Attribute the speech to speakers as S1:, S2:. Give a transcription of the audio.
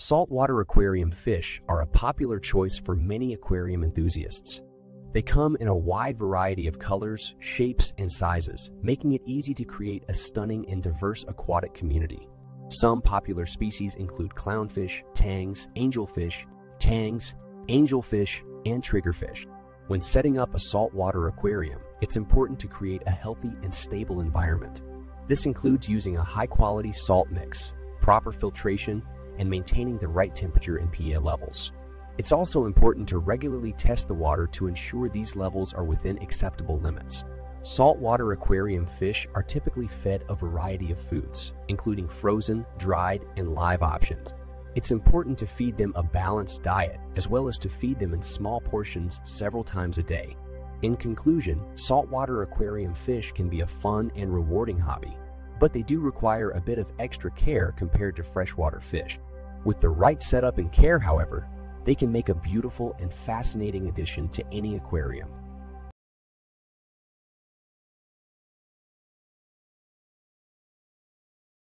S1: Saltwater aquarium fish are a popular choice for many aquarium enthusiasts. They come in a wide variety of colors, shapes, and sizes, making it easy to create a stunning and diverse aquatic community. Some popular species include clownfish, tangs, angelfish, tangs, angelfish, and triggerfish. When setting up a saltwater aquarium, it's important to create a healthy and stable environment. This includes using a high-quality salt mix, proper filtration, and maintaining the right temperature and pH levels. It's also important to regularly test the water to ensure these levels are within acceptable limits. Saltwater aquarium fish are typically fed a variety of foods, including frozen, dried, and live options. It's important to feed them a balanced diet, as well as to feed them in small portions several times a day. In conclusion, saltwater aquarium fish can be a fun and rewarding hobby, but they do require a bit of extra care compared to freshwater fish. With the right setup and care, however, they can make a beautiful and fascinating addition to any aquarium.